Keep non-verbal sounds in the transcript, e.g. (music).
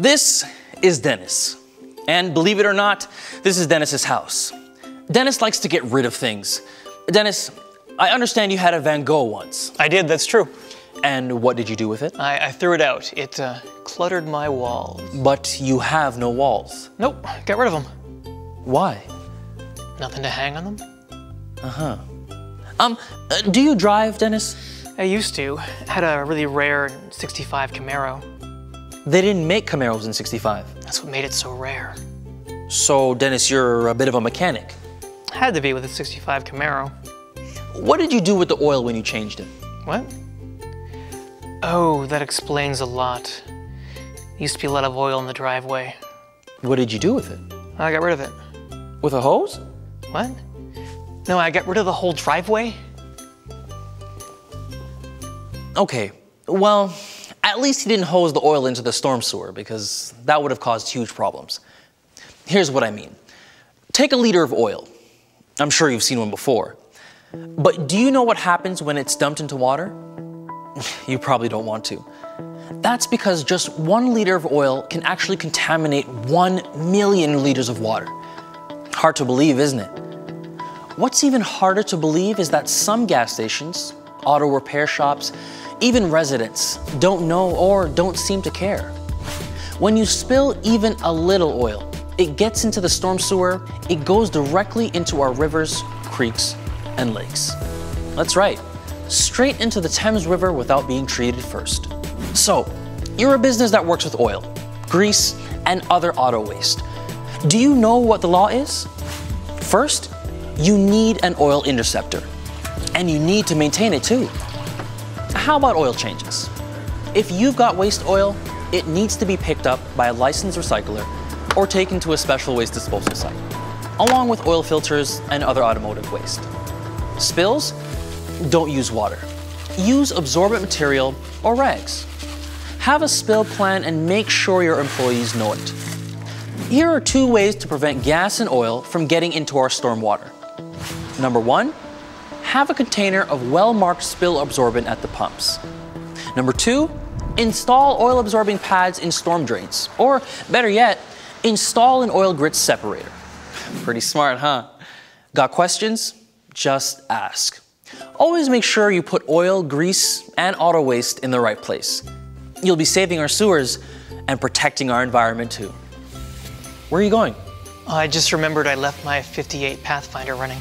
This is Dennis. And believe it or not, this is Dennis's house. Dennis likes to get rid of things. Dennis, I understand you had a Van Gogh once. I did, that's true. And what did you do with it? I, I threw it out. It uh, cluttered my walls. But you have no walls. Nope, got rid of them. Why? Nothing to hang on them. Uh-huh. Um, uh, do you drive, Dennis? I used to. Had a really rare 65 Camaro. They didn't make Camaros in 65. That's what made it so rare. So, Dennis, you're a bit of a mechanic. Had to be with a 65 Camaro. What did you do with the oil when you changed it? What? Oh, that explains a lot. Used to be a lot of oil in the driveway. What did you do with it? I got rid of it. With a hose? What? No, I got rid of the whole driveway? Okay, well, at least he didn't hose the oil into the storm sewer because that would have caused huge problems. Here's what I mean take a liter of oil. I'm sure you've seen one before. But do you know what happens when it's dumped into water? (laughs) you probably don't want to. That's because just one liter of oil can actually contaminate one million liters of water. Hard to believe, isn't it? What's even harder to believe is that some gas stations, auto repair shops, even residents don't know or don't seem to care. When you spill even a little oil, it gets into the storm sewer, it goes directly into our rivers, creeks, and lakes. That's right, straight into the Thames River without being treated first. So, you're a business that works with oil, grease, and other auto waste. Do you know what the law is? First, you need an oil interceptor, and you need to maintain it too. How about oil changes? If you've got waste oil, it needs to be picked up by a licensed recycler or taken to a special waste disposal site, along with oil filters and other automotive waste. Spills? Don't use water. Use absorbent material or rags. Have a spill plan and make sure your employees know it. Here are two ways to prevent gas and oil from getting into our storm water. Number one, have a container of well marked spill absorbent at the pumps. Number two, install oil absorbing pads in storm drains. Or better yet, install an oil grit separator. Pretty smart, huh? Got questions? Just ask. Always make sure you put oil, grease, and auto waste in the right place. You'll be saving our sewers and protecting our environment too. Where are you going? I just remembered I left my 58 Pathfinder running.